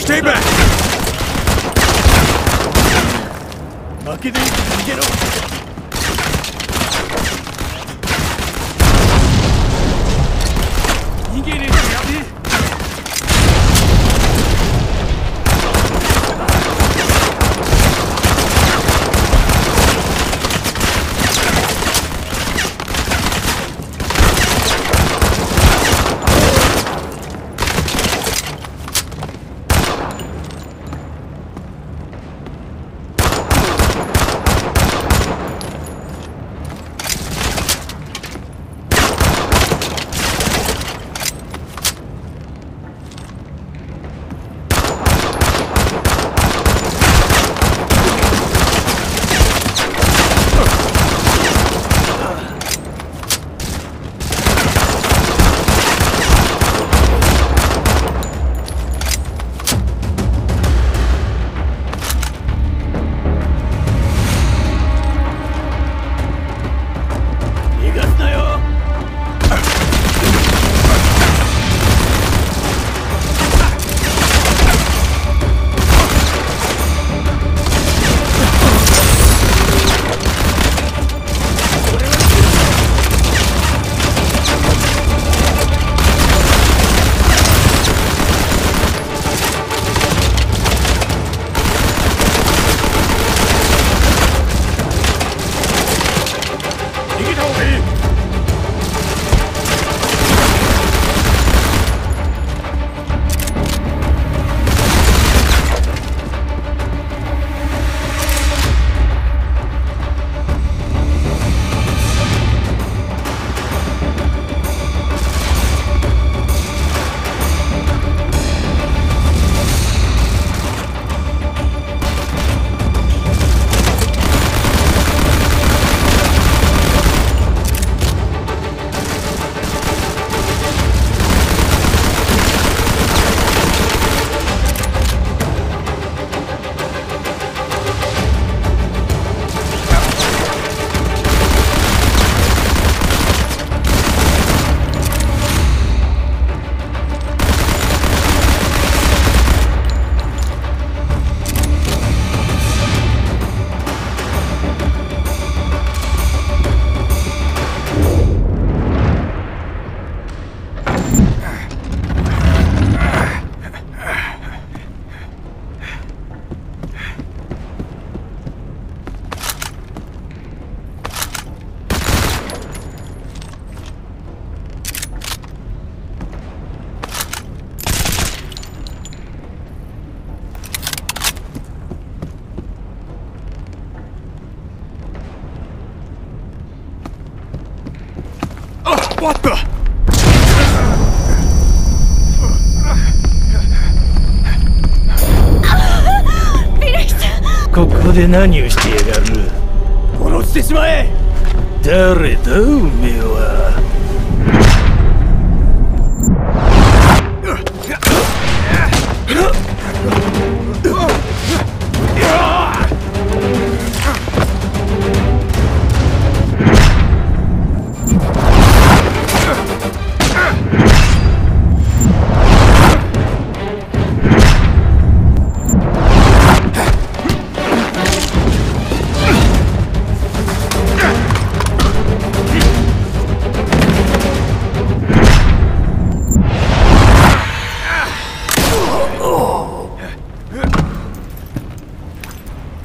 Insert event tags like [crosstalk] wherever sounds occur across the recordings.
Stay back! 負けで逃げろ What [laughs] the? ここで何をしてやがる？殺してしまえ。誰だおめえは「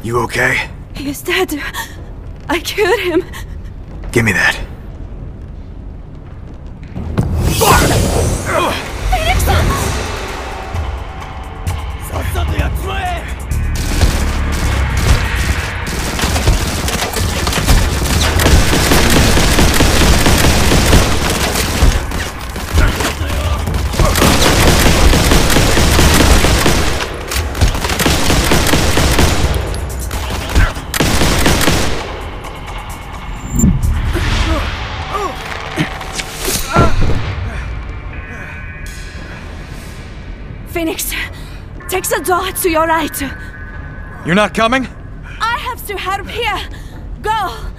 You okay? He is dead. I killed him. Give me that. さっ the door to your right. You're not coming? I have to help here. Go.